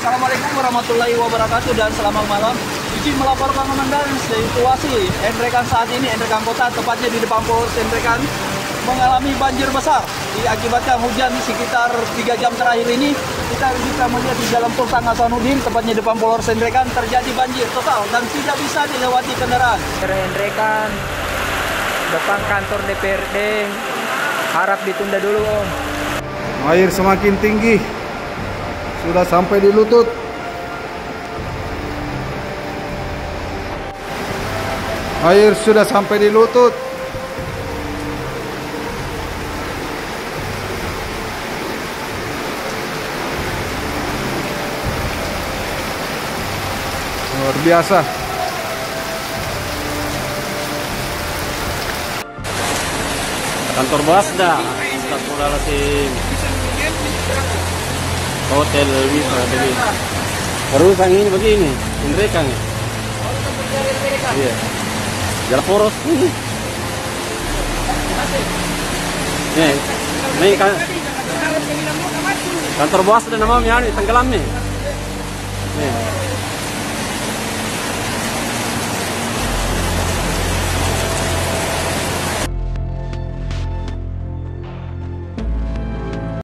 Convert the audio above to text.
Assalamualaikum warahmatullahi wabarakatuh dan selamat malam. Izin melaporkan komandan situasi Endrekan saat ini Endrekan Kota tepatnya di depan Polres Endrekan mengalami banjir besar diakibatkan hujan sekitar 3 jam terakhir ini kita bisa melihat di dalam Tol Hasanuddin tepatnya depan Polres Endrekan terjadi banjir total dan tidak bisa dilewati kendaraan. Endrekan depan kantor DPRD harap ditunda dulu Om. Air semakin tinggi. Sudah sampai di lutut. Air sudah sampai di lutut. Luar biasa. kantor Basda Astagfirullahaladzim Hotel Wisma Dewi. Terus yang ini begini Indrekan ya Iya. Jalan poros. Ini Nih Nih kan. Kantor Basda namanya nih tenggelam nih. Nih